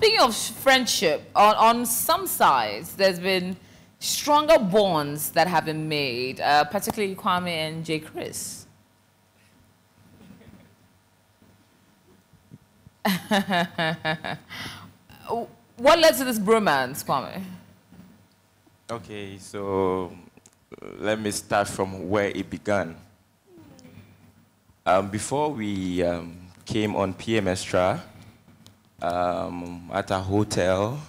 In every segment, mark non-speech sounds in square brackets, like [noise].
Speaking of friendship, on, on some sides, there's been stronger bonds that have been made, uh, particularly Kwame and J. Chris. [laughs] what led to this bromance, Kwame? Okay, so uh, let me start from where it began. Um, before we um, came on PM Xtra, um, at a hotel,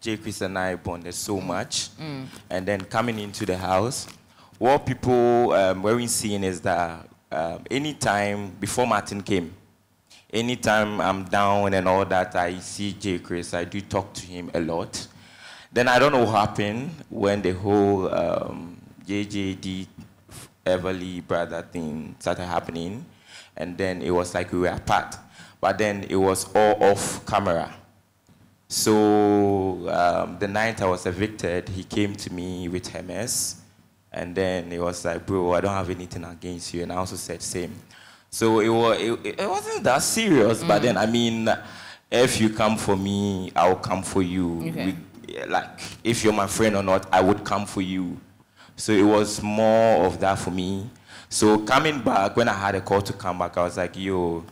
J. Chris and I bonded so much. Mm. And then coming into the house, what people um, were seeing is that um, anytime before Martin came, anytime I'm down and all that, I see J. Chris, I do talk to him a lot. Then I don't know what happened when the whole um, JJD Everly brother thing started happening. And then it was like we were apart. But then it was all off camera. So um, the night I was evicted, he came to me with Hermes. And then he was like, bro, I don't have anything against you. And I also said same. So it, was, it, it wasn't that serious. Mm. But then, I mean, if you come for me, I'll come for you. Okay. We, like, if you're my friend or not, I would come for you. So it was more of that for me. So coming back, when I had a call to come back, I was like, yo,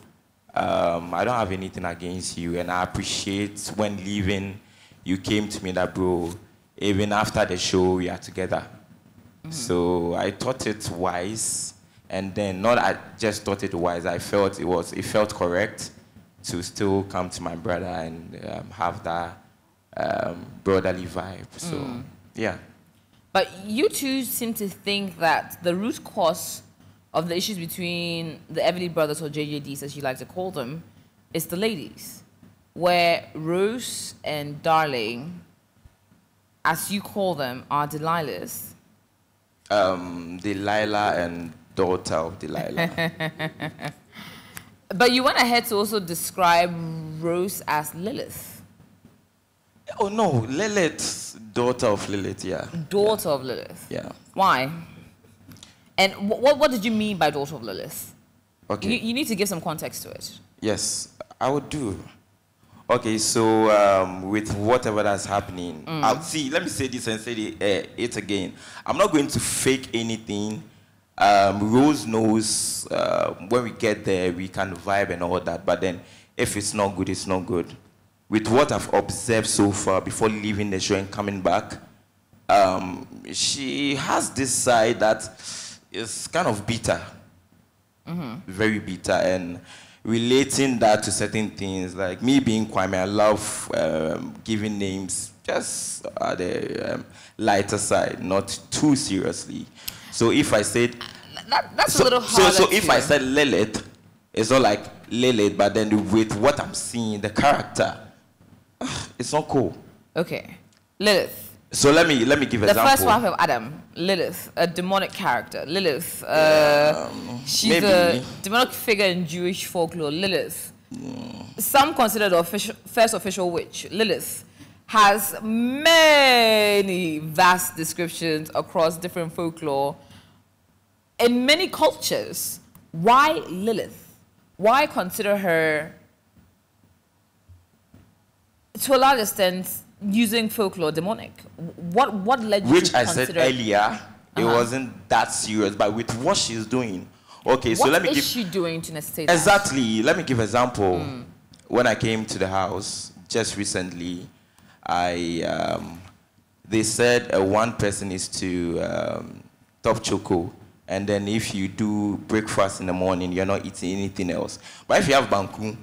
um, I don't have anything against you, and I appreciate when leaving, you came to me that, bro, even after the show, we are together. Mm-hmm. So I thought it wise, and then not I just thought it wise. I felt it was it felt correct to still come to my brother and um, have that um, brotherly vibe. So mm. yeah. But you two seem to think that the root cause of the issues between the Everly brothers, or JJDs as you like to call them, is the ladies. Where Rose and Darling, as you call them, are Delilahs. Um, Delilah and daughter of Delilah. [laughs] but you went ahead to also describe Rose as Lilith. Oh no, Lilith, daughter of Lilith, yeah. Daughter yeah. of Lilith. Yeah. Why? And what, what did you mean by daughter of Lilith? Okay. You, you need to give some context to it. Yes, I would do. Okay, so um, with whatever that's happening, mm. I'll see. Let me say this and say it, uh, it again. I'm not going to fake anything. Um, Rose knows uh, when we get there, we can vibe and all that. But then, if it's not good, it's not good. With what I've observed so far before leaving the show and coming back, um, she has this side that is kind of bitter, mm-hmm. very bitter, and relating that to certain things. Like me being Kwame, I love um, giving names just at the um, lighter side, not too seriously. So if I said that, that's so, a little harder. So, so if I said Lilith, it's not like Lilith, but then with what I'm seeing, the character, it's not cool. Okay, Lilith. So let me let me give the example. The first wife of Adam, Lilith, a demonic character. Lilith, uh, um, she's maybe. a demonic figure in Jewish folklore. Lilith, mm. some consider the official, first official witch. Lilith has many vast descriptions across different folklore. In many cultures, why Lilith? Why consider her, to a large extent, using folklore demonic? What what led you Which to I said earlier, uh-huh. it wasn't that serious, but with what she's doing. Okay, so let me give. What is she doing to necessitate Exactly. Let me give example. Mm. When I came to the house just recently, I um, they said uh, one person is to um, top choco, and then if you do breakfast in the morning, you're not eating anything else. But if you have banku,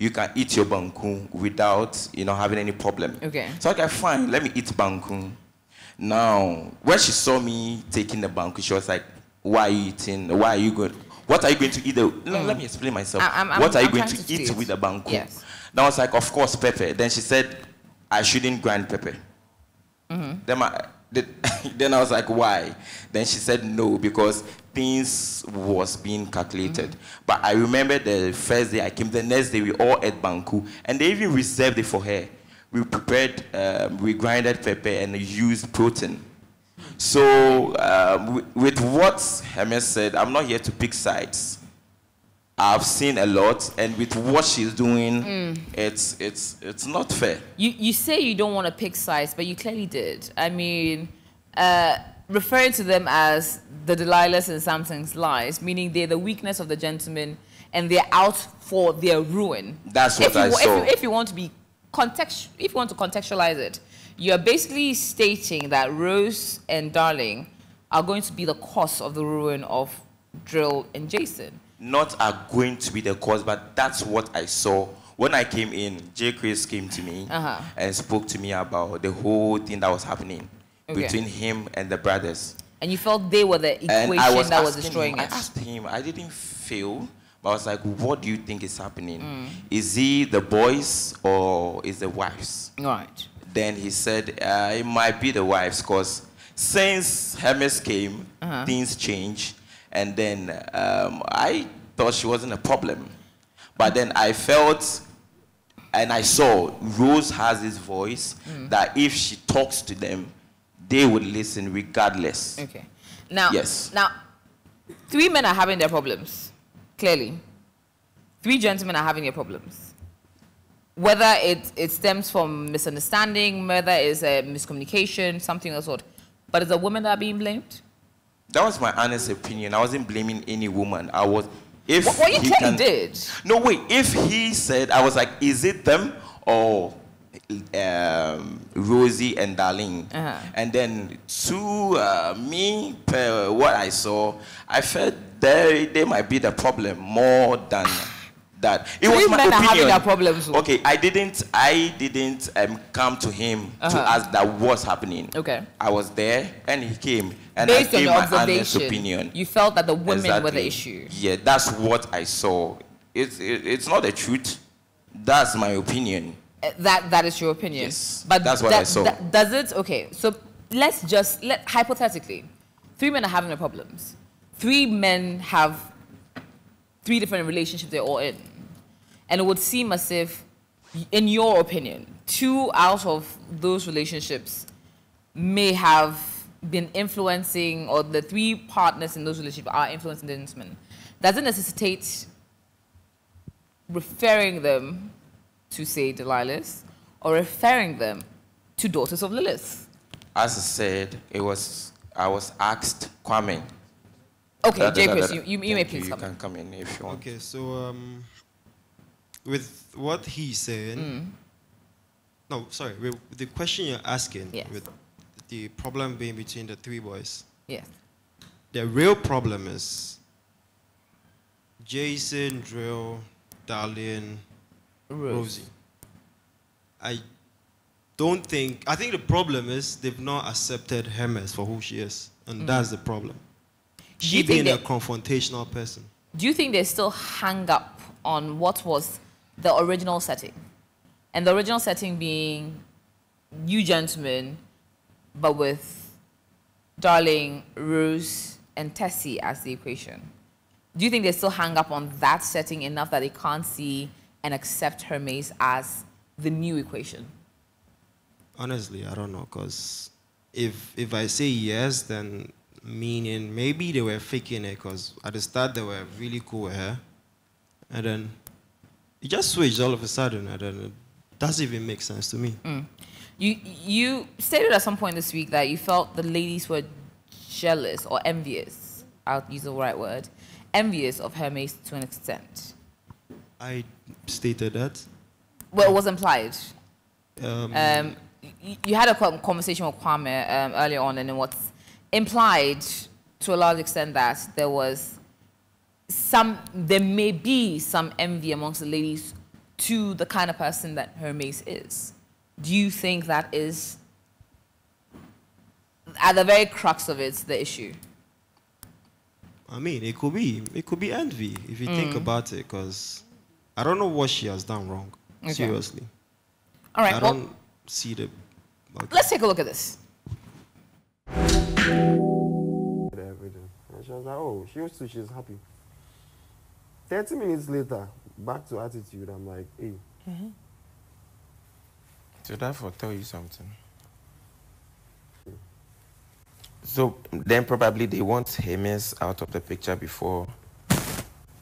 you can eat your banku without you know having any problem. Okay. So okay, fine. Let me eat banku. Now, when she saw me taking the banku, she was like, "Why are you eating? Why are you going? What are you going to eat? The, mm. Let me explain myself. I'm, I'm, what are I'm you going to, to eat with the banku?" Yes. Now I was like, "Of course, pepper." Then she said, "I shouldn't grind pepper." Mm-hmm. Then my [laughs] then I was like, why? Then she said no, because things was being calculated. Mm-hmm. But I remember the first day I came, the next day we all ate banku, and they even reserved it for her. We prepared, um, we grinded pepper and used protein. So um, with what Hermes said, I'm not here to pick sides. I've seen a lot, and with what she's doing, mm. it's it's it's not fair. You you say you don't want to pick sides, but you clearly did. I mean, uh, referring to them as the Delilahs and Samson's lies, meaning they're the weakness of the gentleman, and they're out for their ruin. That's what if you, I saw. If you, if you want to be context, if you want to contextualize it, you're basically stating that Rose and Darling are going to be the cause of the ruin of Drill and Jason not are going to be the cause, but that's what I saw. When I came in, J. Chris came to me uh-huh. and spoke to me about the whole thing that was happening okay. between him and the brothers. And you felt they were the equation was that was destroying him, it? I asked him, I didn't feel, but I was like, what do you think is happening? Mm. Is he the boys or is the wives? Right. Then he said, uh, it might be the wives because since Hermes came, uh-huh. things changed and then um, I thought she wasn't a problem. But then I felt and I saw Rose has this voice mm. that if she talks to them, they would listen regardless. Okay. Now, yes. Now, three men are having their problems, clearly. Three gentlemen are having their problems. Whether it, it stems from misunderstanding, whether it's a miscommunication, something of the sort. But is the women that are being blamed? That was my honest opinion. I wasn't blaming any woman. I was, if what, what you he can, did. No, wait. If he said, I was like, is it them or um, Rosey and Darlene? Uh-huh. And then to uh, me, per what I saw, I felt they, they might be the problem more than that. It was my men opinion. Are having problems. Okay, I didn't. I didn't um, come to him uh-huh. to ask that what's happening. Okay. I was there, and he came, and Based I gave my honest opinion. You felt that the women exactly. were the issue. Yeah, that's what I saw. It's it, it's not the truth. That's my opinion. That that is your opinion. Yes. But that's what that, I saw. That, does it? Okay. So let's just let hypothetically, three men are having their problems. Three men have three different relationships they're all in. And it would seem as if, in your opinion, two out of those relationships may have been influencing, or the three partners in those relationships are influencing the gentleman. Does it necessitate referring them to, say, Delilahs, or referring them to daughters of Lilith? As I said, it was I was asked Kwame. Okay, J. Chris, you, you, you may please you come. You can come in if you want. Okay, so um, with what he's saying, mm. no, sorry, with the question you're asking, yes. with the problem being between the three boys. Yes. The real problem is Jason, Drill, Darlene, Rose. Rosey. I don't think, I think the problem is they've not accepted Hermes for who she is, and mm. that's the problem. She being a confrontational person. Do you think they still hang up on what was the original setting. And the original setting being you gentlemen, but with Darling, Rose, and Tessie as the equation. Do you think they still hang up on that setting enough that they can't see and accept Hermes as the new equation? Honestly, I don't know, because if, if I say yes, then meaning maybe they were faking it, because at the start they were really cool with her. And then it just switched all of a sudden. I don't know. It doesn't even make sense to me. Mm. You you stated at some point this week that you felt the ladies were jealous or envious. I'll use the right word. Envious of Hermes to an extent. I stated that. Well, it was implied. Um, um, you, had a conversation with Kwame um, earlier on, and what's implied to a large extent that there was some there may be some envy amongst the ladies to the kind of person that Hermes is. Do you think that is at the very crux of it the issue? I mean, it could be. It could be envy if you mm. think about it, because I don't know what she has done wrong. Okay. Seriously. All right. I well, don't see the. Okay. Let's take a look at this. Everything. And she was like, oh, she was too, she's happy. 30 minutes later, back to attitude, I'm like, hey. Mm-hmm. So therefore, tell you something. So then probably they want Hermes out of the picture before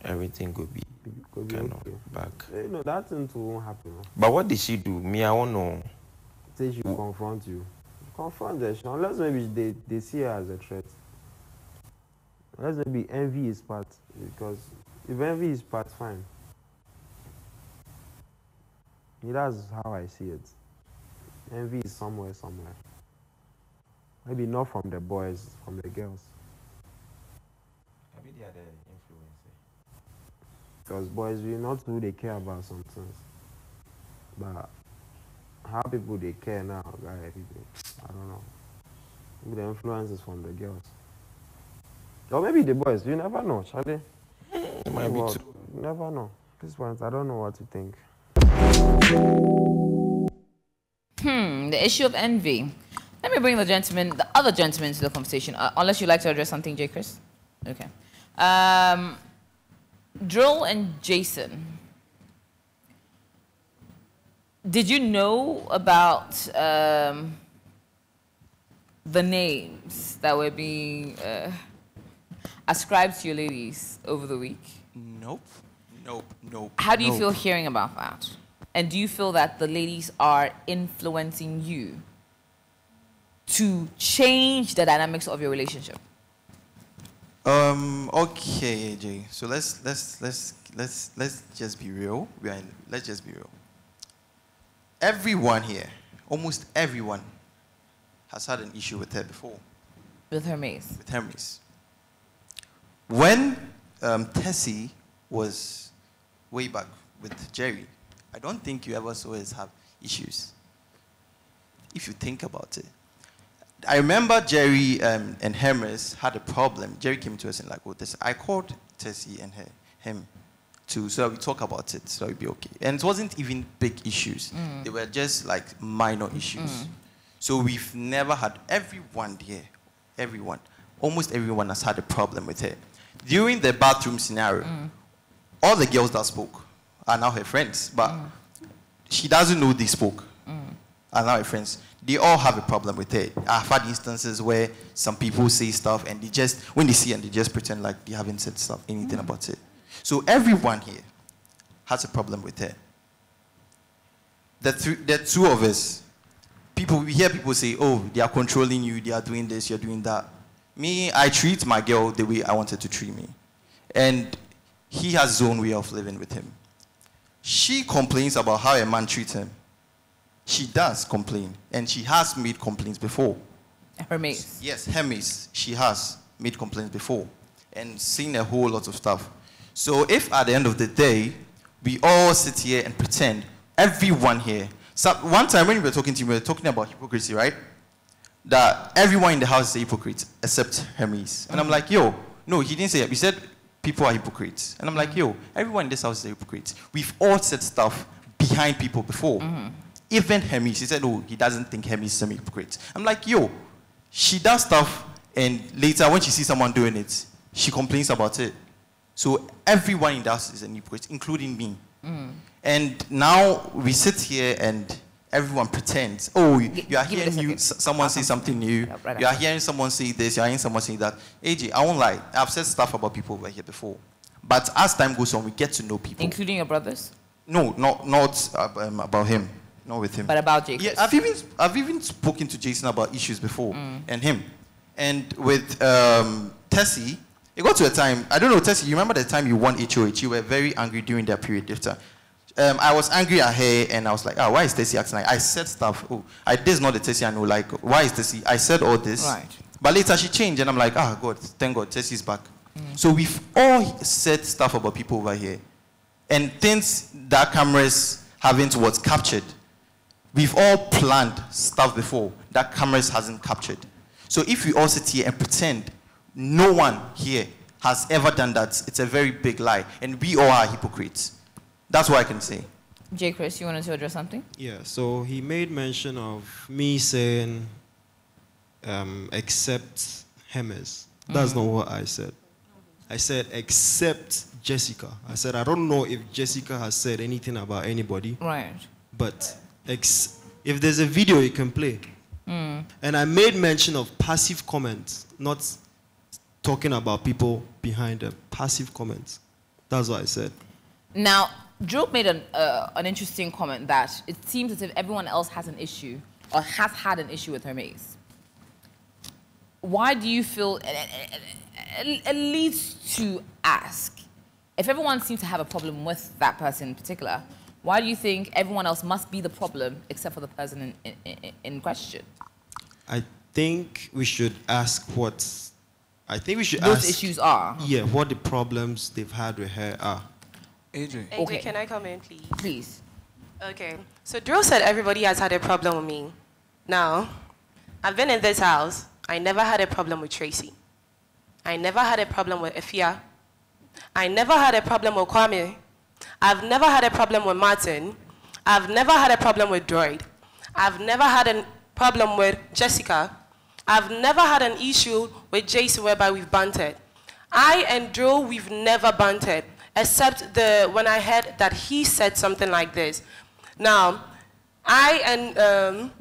everything could be be kind okay. of back. You know, that thing too won't happen. But what did she do? Me, I want to know. Say she confront you. Confront her. Unless maybe they, they see her as a threat. Unless maybe envy is part. Because if envy is part, fine. Yeah, that's how I see it. Envy is somewhere, somewhere. Maybe not from the boys, from the girls. Maybe they are the influencer. Because boys, we not who they care about sometimes. But how people they care now, guy, I don't know. Maybe the influence is from the girls. Or maybe the boys, you never know, Charlie. It might be too. you never know. This one, I don't know what to think. Hmm, the issue of envy. Let me bring the gentleman, the other gentleman, to the conversation. Uh, unless you'd like to address something, J. Chris. Okay. Um, Drill and Jason. Did you know about um, the names that were being uh, ascribed to your ladies over the week? Nope. Nope. Nope. How do you nope. feel hearing about that? And do you feel that the ladies are influencing you to change the dynamics of your relationship? Um. Okay, AJ. So let's let's let's let's let's just be real. We are in, let's just be real. Everyone here, almost everyone, has had an issue with her before, With her maze. with Hermes. When um, Tessie was way back with Jerry, I don't think you ever saw us have issues. If you think about it. I remember Jerry um, and Hermes had a problem. Jerry came to us and like, oh, this. I called Tessie and her, him to so that we talk about it, so it'd be okay. And it wasn't even big issues. Mm. They were just like minor issues. Mm. So we've never had everyone here, everyone, almost everyone has had a problem with her. During the bathroom scenario, mm. all the girls that spoke are now her friends, but she doesn't know they spoke now her friends. They all have a problem with it. I've had instances where some people say stuff and they just, when they see it, they just pretend like they haven't said stuff, anything about it. So everyone here has a problem with it. The, th- the two of us, people, we hear people say, oh, they are controlling you, they are doing this, you're doing that. Me, I treat my girl the way I wanted to treat me. And he has his own way of living with him. She complains about how a man treats him. She does complain, and she has made complaints before. Hermes. Yes, Hermes, she has made complaints before and seen a whole lot of stuff. So if at the end of the day, we all sit here and pretend, everyone here, so one time when we were talking to you, we were talking about hypocrisy, right? That everyone in the house is a hypocrite except Hermes. And I'm mm-hmm. like, yo, no, he didn't say that. He said people are hypocrites. And I'm like, yo, everyone in this house is a hypocrite. We've all said stuff behind people before. Mm-hmm. Even Hermes, he said, oh, he doesn't think Hermes is a hypocrite. I'm like, yo, she does stuff and later when she sees someone doing it, she complains about it. So everyone in the house is a hypocrite, including me. And now we sit here and everyone pretends, oh, you, you are give hearing you, someone say something new. Yeah, right You are hearing someone say this, you are hearing someone say that. AJ, I won't lie, I've said stuff about people over here before. But as time goes on, we get to know people. Including your brothers? no, not, not uh, um, about him, not with him. But about J. Yeah, I've even I've even spoken to Jason about issues before and him, and with um, Tessie, it got to a time. I don't know, Tessie. You remember the time you won HOH? You were very angry during that period. After, um, I was angry at her, and I was like, "Ah, why is Tessie acting like?" I said stuff. Oh, I this is not the Tessie I know. Like, why is Tessie? I said all this. Right. But later she changed, and I'm like, ah, God, thank God, Tessie's back. So we've all said stuff about people over here, and things that cameras haven't what's captured. We've all planned stuff before that cameras hasn't captured. So if we all sit here and pretend no one here has ever done that, it's a very big lie, and we all are hypocrites. That's what I can say. Jay Chris, you wanted to address something? Yeah, so he made mention of me saying, um, except Hermes. That's not what I said. I said, except Jessica. I said, I don't know if Jessica has said anything about anybody, Right. but ex- if there's a video, you can play. And I made mention of passive comments, not talking about people behind them. Passive comments. That's what I said. Now, Joe made an, uh, an interesting comment that it seems as if everyone else has an issue or has had an issue with Hermes. Why do you feel it leads to ask if everyone seems to have a problem with that person in particular? Why do you think everyone else must be the problem except for the person in, in, in question? I think we should ask what I think we should those ask, issues are. Yeah, what the problems they've had with her are. Adrian. Okay. Adrian, can I come in, please? Please. Okay. So Drew said everybody has had a problem with me. Now, I've been in this house. I never had a problem with Tracy. I never had a problem with Efia. I never had a problem with Kwame. I've never had a problem with Martin. I've never had a problem with Droid. I've never had a problem with Jessica. I've never had an issue with Jason whereby we've bantered. I and Drew, we've never bantered, except the, when I heard that he said something like this. Now, I and um,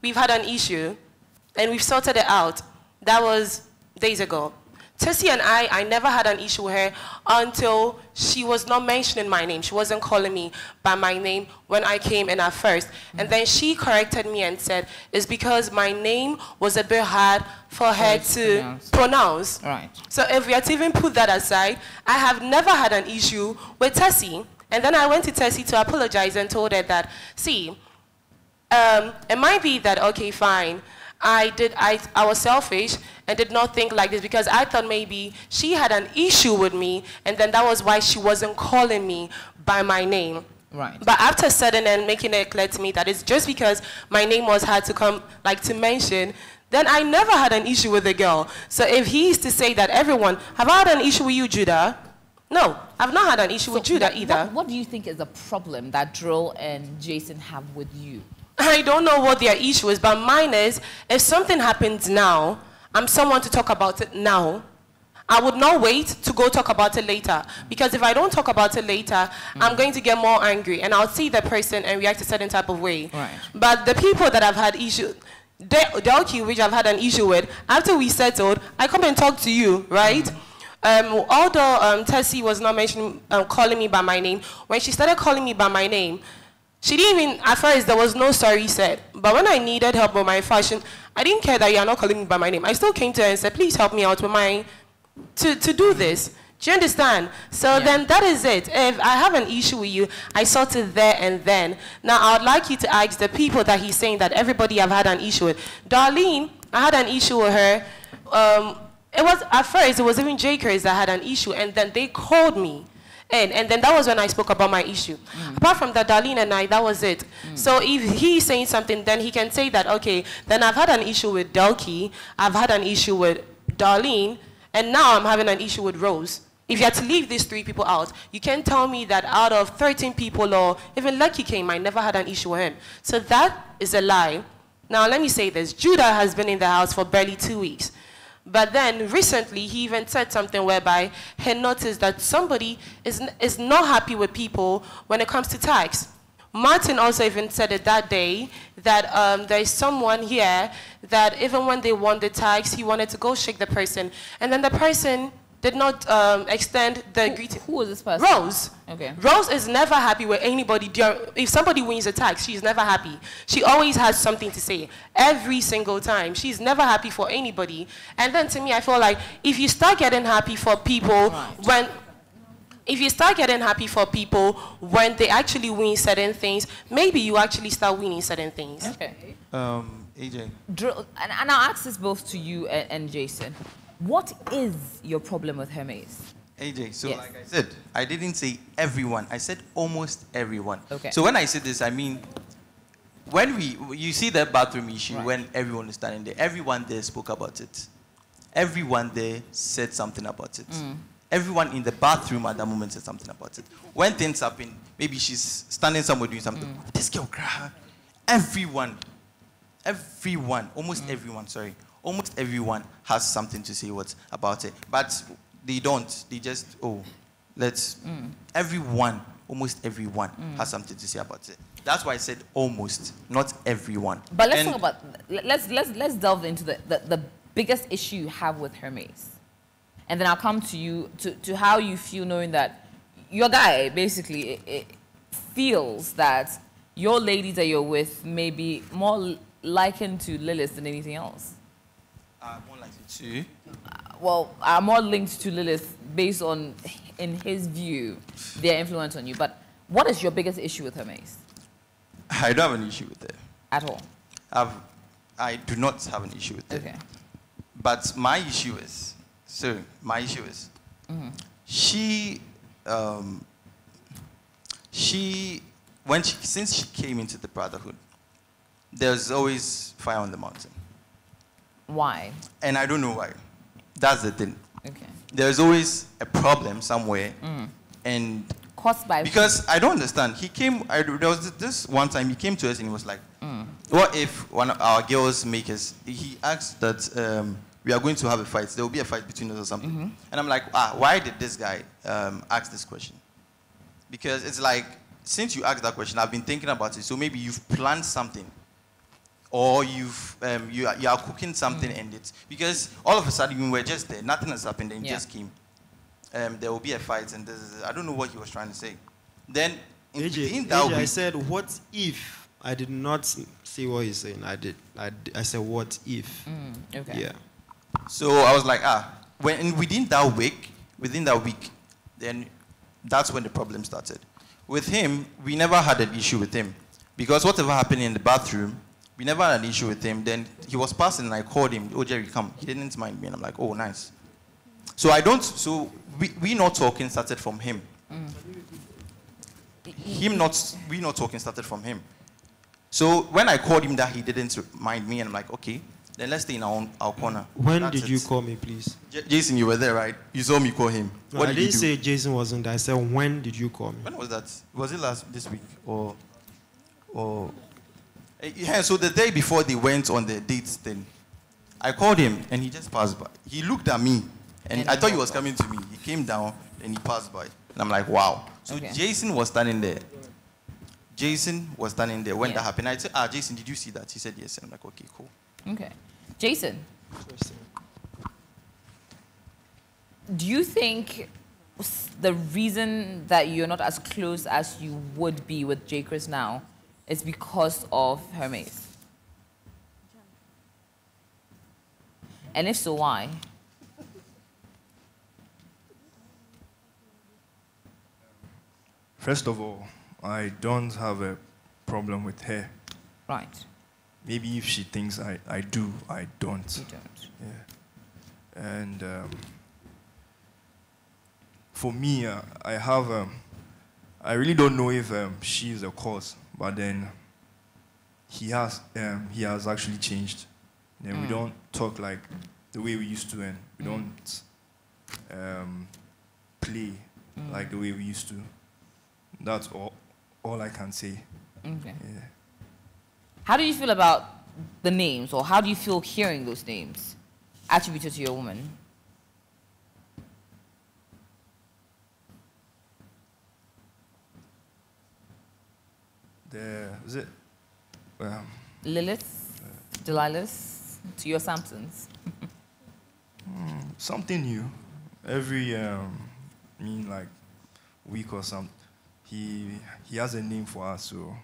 we've had an issue, and we've sorted it out. That was days ago. Tessie and I, I never had an issue with her until she was not mentioning my name. She wasn't calling me by my name when I came in at first. And then she corrected me and said, it's because my name was a bit hard for her to pronounce. pronounce. Right. So if we are to even put that aside, I have never had an issue with Tessie. And then I went to Tessie to apologize and told her that, see, um, it might be that, okay, fine, I, did, I, I was selfish and did not think like this because I thought maybe she had an issue with me and then that was why she wasn't calling me by my name. Right. But after sudden and making it clear to me that it's just because my name was hard to come, like to mention, then I never had an issue with the girl. So if he is to say that everyone, have I had an issue with you, Judah? No, I've not had an issue so with Judah either. What, what, do you think is the problem that Drill and Jason have with you? I don't know what their issue is, but mine is if something happens now, I'm someone to talk about it now. I would not wait to go talk about it later. Because if I don't talk about it later, mm. I'm going to get more angry and I'll see the person and react a certain type of way. Right. But the people that I've had issues, Delki, which I've had an issue with, after we settled, I come and talk to you, right? Mm. Um, although um, Tessie was not mentioning, um, calling me by my name, when she started calling me by my name, she didn't even, at first, there was no sorry said. But when I needed help with my fashion, I didn't care that you are not calling me by my name. I still came to her and said, please help me out with my, to, to do this. Do you understand? So yeah. then that is it. If I have an issue with you, I sort it there and then. Now, I would like you to ask the people that he's saying that everybody I've had an issue with. Darlene, I had an issue with her. Um, it was, at first, it was even J. that had an issue, and then they called me and, and then that was when I spoke about my issue. Mm. Apart from that, Darlene and I, that was it. Mm. So if he's saying something, then he can say that, okay, then I've had an issue with Delki, I've had an issue with Darlene, and now I'm having an issue with Rose. If you had to leave these three people out, you can tell me that out of 13 people or even Lucky came, I never had an issue with him. So that is a lie. Now let me say this. Judah has been in the house for barely two weeks. But then recently, he even said something whereby he noticed that somebody is, is not happy with people when it comes to tax. Martin also even said it that day that um, there is someone here that even when they won the tax, he wanted to go shake the person. And then the person did not um, extend the who, greeting. Who was this person? Rose. Okay. Rose is never happy with anybody. If somebody wins a tax, she's never happy. She always has something to say every single time. She's never happy for anybody. And then to me, I feel like if you start getting happy for people right. when if you start getting happy for people when they actually win certain things, maybe you actually start winning certain things. Okay. Um, AJ. Drill, and, and I'll ask this both to you and, and Jason. What is your problem with Hermes? AJ, so yes. like I said, I didn't say everyone. I said almost everyone. Okay. So when I said this, I mean, when we, you see that bathroom issue, right. when everyone is standing there, everyone there spoke about it. Everyone there said something about it. Mm. Everyone in the bathroom at that moment said something about it. When things happen, maybe she's standing somewhere doing something. Mm. This girl. Everyone, everyone, almost mm. everyone, sorry, almost everyone has something to say what about it. But they don't. They just, oh, let's, mm. everyone, almost everyone mm. has something to say about it. That's why I said almost, not everyone. But let's and talk about, let's, let's, let's delve into the, the, the biggest issue you have with Hermes. And then I'll come to you, to, to how you feel knowing that your guy basically it, it feels that your lady that you're with may be more likened to Lilith than anything else. Uh, more likely to. Well, are more linked to Lilith based on, in his view, their influence on you. But what is your biggest issue with Hermes? I don't have an issue with it. At all? I've, I do not have an issue with it. Okay. But my issue is, so my issue is, Mm-hmm. she, um, she, when she, since she came into the brotherhood, there's always fire on the mountain. Why? And I don't know why. That's the thing. Okay. There's always a problem somewhere. Mm. And Caused by because I don't understand. He came. I, there was this one time he came to us and he was like, Mm. "What if one of our girls makers?" He asked that um, we are going to have a fight. There will be a fight between us or something. Mm-hmm. And I'm like, "Ah, why did this guy um, ask this question?" Because it's like since you asked that question, I've been thinking about it. So maybe you've planned something, or you've um, you are, you are cooking something and it's because all of a sudden you were just there, nothing has happened, and it Yeah. just came. Um, there will be a fight, and this is, I don't know what he was trying to say. Then in, AJ, in that AJ, I said, what if I did not see what he's saying? I did. I, d- I said, what if? Mm, okay. Yeah. So I was like, ah, when within that week, within that week, then that's when the problem started. With him, we never had an issue with him because whatever happened in the bathroom, we never had an issue with him. Then he was passing, and I called him, "Oh Jerry, come." He didn't mind me, and I'm like, "Oh, nice." So I don't. So we we not talking started from him. Mm. Him not we not talking started from him. So when I called him that he didn't mind me, and I'm like, okay, then let's stay in our own, our corner. When That's did you it. call me, please? J- Jason, you were there, right? You saw me call him. No, what I did you didn't do? say Jason wasn't there. I said, when did you call me? When was that? Was it last this week or or? Yeah. So the day before they went on the dates, then I called him and he just passed by. He looked at me and, And I thought he was coming to me. He came down and he passed by, and I'm like, wow. So Okay. Jason was standing there. Jason was standing there when Yeah. that happened. I said, ah, Jason, did you see that? He said yes. And I'm like, okay, cool. Okay. Jason, do you think the reason that you're not as close as you would be with J. Chris now is because of Hermes? And if so, why? First of all, I don't have a problem with her. Right. Maybe if she thinks I, I do, I don't. You don't. Yeah. And um, for me, uh, I have, um, I really don't know if um, she is the cause, but then he has, um, he has actually changed. Then we Mm. don't talk like the way we used to, and we don't um, play Mm. like the way we used to. That's all, all I can say. Okay. Yeah. How do you feel about the names, or how do you feel hearing those names attributed to your woman? The, is it? Um, Lilith, Delilah's, to your Samsons. something new. Every um, I mean like week or something. He he has a name for us, so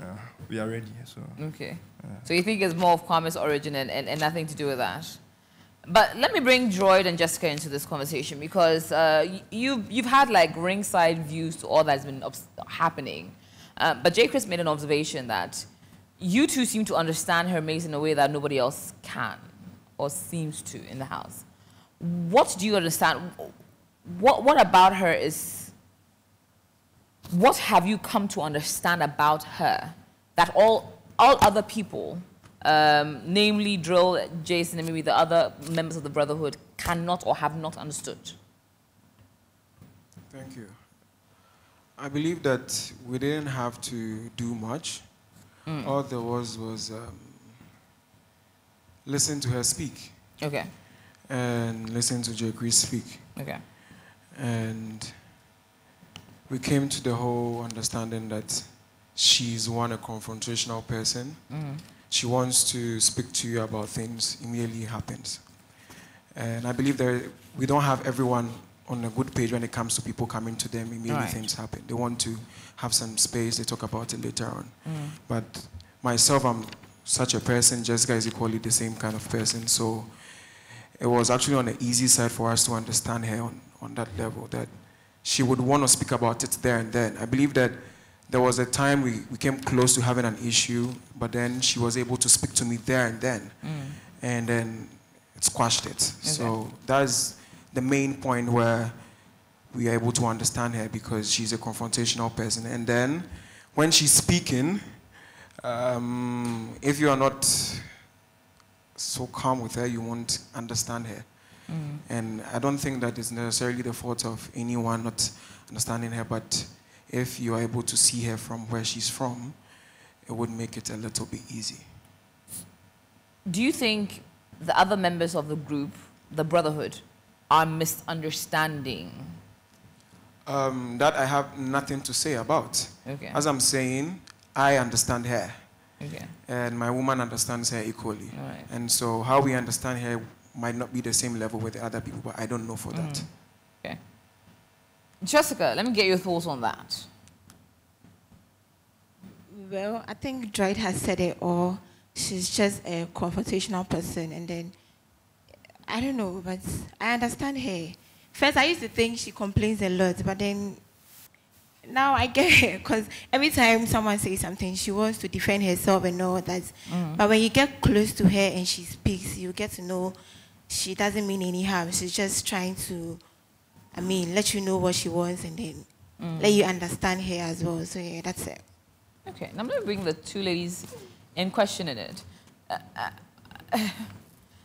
uh, we are ready. So Okay. So you think it's more of Kwame's origin and, and, and nothing to do with that? But let me bring Droid and Jessica into this conversation because uh, you, you've had like ringside views to all that's been happening. Uh, but J. Chris made an observation that you two seem to understand Hermes in a way that nobody else can or seems to in the house. What do you understand? What, what about her is what have you come to understand about her that all all other people, um, namely Drill, Jason, and maybe the other members of the Brotherhood, cannot or have not understood? Thank you. I believe that we didn't have to do much. All there was was um, listen to her speak Okay, and listen to J. Chris speak. okay, And we came to the whole understanding that she's one, a confrontational person. She wants to speak to you about things, immediately happens. And I believe that we don't have everyone on a good page when it comes to people coming to them. Immediately Right. things happen. They want to have some space. They talk about it later on. Mm. But myself, I'm such a person. Jessica is equally the same kind of person. So it was actually on the easy side for us to understand her on, on that level that she would want to speak about it there and then. I believe that there was a time we, we came close to having an issue, but then she was able to speak to me there and then. And then it squashed it. So that's the main point where we are able to understand her because she's a confrontational person. And then when she's speaking, um, if you are not so calm with her, you won't understand her. And I don't think that is necessarily the fault of anyone not understanding her, but if you are able to see her from where she's from, it would make it a little bit easy. Do you think the other members of the group, the Brotherhood, are misunderstanding? Um, that I have nothing to say about. Okay. As I'm saying, I understand her. Okay. and my woman understands her equally. Alright. And so how we understand her might not be the same level with the other people, but I don't know for that. Okay. Jessica, let me get your thoughts on that. Well, I think Dwight has said it all. She's just a confrontational person, and then I don't know, but I understand her. First, I used to think she complains a lot, but then now I get her because every time someone says something, she wants to defend herself and all that. But when you get close to her and she speaks, you get to know she doesn't mean any harm. She's just trying to, I mean, let you know what she wants and then let you understand her as well. So yeah, that's it. Okay, now I'm going to bring the two ladies in question in it. Uh, uh,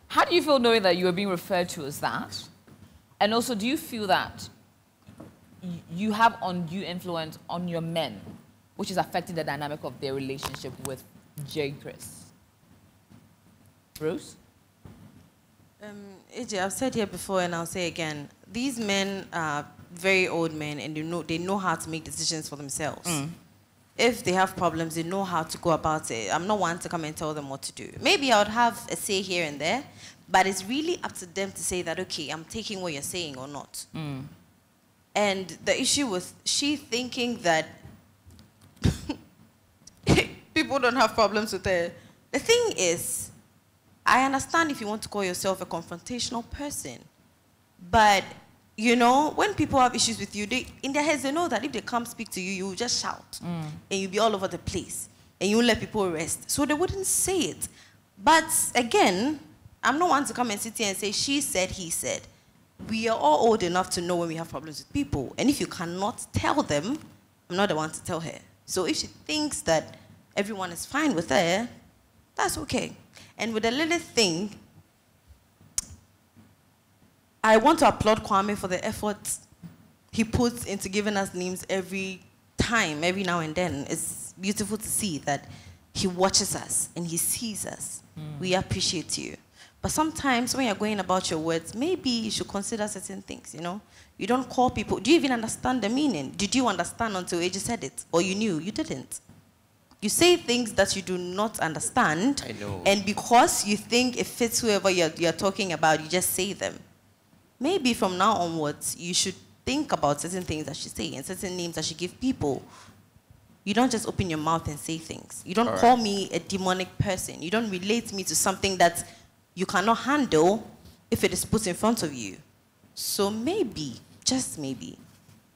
how do you feel knowing that you are being referred to as that? And also, do you feel that you have undue influence on your men, which is affecting the dynamic of their relationship with Jay Chris? Bruce? Um, AJ, I've said here before and I'll say again, these men are very old men and they know, they know how to make decisions for themselves. If they have problems, they know how to go about it. I'm not one to come and tell them what to do. Maybe I would have a say here and there, but it's really up to them to say that, okay, I'm taking what you're saying or not. Mm. And the issue was she thinking that [laughs] people don't have problems with her. The thing is, I understand if you want to call yourself a confrontational person, but you know, when people have issues with you, they in their heads they know that if they come speak to you, you just shout mm. and you'll be all over the place and you won't let people rest. So they wouldn't say it. But again, I'm not one to come and sit here and say she said, he said. We are all old enough to know when we have problems with people, and if you cannot tell them, I'm not the one to tell her. So if she thinks that everyone is fine with her, that's okay. And with the little thing, I want to applaud Kwame for the effort he puts into giving us names every time, every now and then. It's beautiful to see that he watches us and he sees us. Hmm. We appreciate you. But sometimes when you're going about your words, maybe you should consider certain things, you know? You don't call people. Do you even understand the meaning? Did you understand until AJ said it? Or you knew? You didn't. You say things that you do not understand. I know. And because you think it fits whoever you're, you're talking about, you just say them. Maybe from now onwards, you should think about certain things that you say and certain names that she give people. You don't just open your mouth and say things. You don't All right. call me a demonic person. You don't relate me to something that you cannot handle if it is put in front of you. So maybe, just maybe,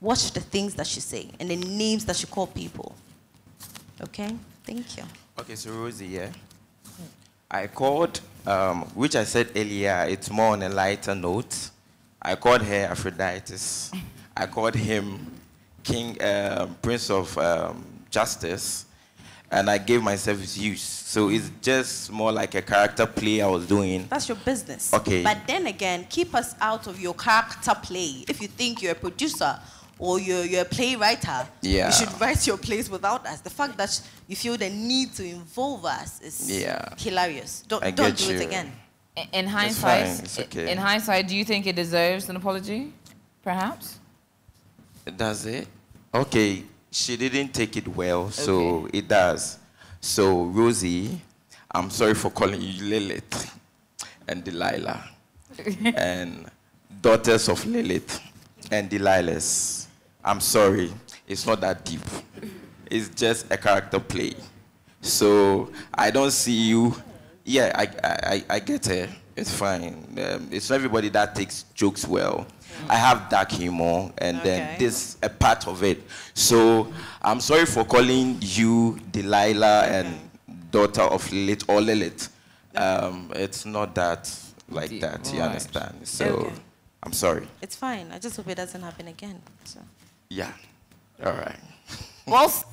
watch the things that you say and the names that she call people. Okay? Thank you. Okay, so Rosey, yeah. I called, um, which I said earlier, it's more on a lighter note. I called her Aphroditus. I called him King, um, Prince of um, Justice, and I gave myself Zeus. So it's just more like a character play I was doing. That's your business. Okay. But then again, keep us out of your character play. If you think you're a producer or you're, you're a playwright, Yeah. you should write your plays without us. The fact that you feel the need to involve us is Yeah. hilarious. Don't, I don't do it again. In- In It's hindsight, it's okay. in hindsight, do you think it deserves an apology? Perhaps? Does it? Okay, she didn't take it well, so it does. So, Rosey, I'm sorry for calling you Lilith and Delilah [laughs] and daughters of Lilith. and Delilah's. I'm sorry, it's not that deep. It's just a character play. So I don't see you. Yeah, I, I, I get it. It's fine. Um, it's not everybody that takes jokes well. I have dark humor, and Okay. then this a part of it. So I'm sorry for calling you Delilah and daughter of Lilith or Lilith. Um, it's not that like Deep, that. You right. understand? So Okay. I'm sorry. It's fine. I just hope it doesn't happen again. So. Yeah. All right. Whilst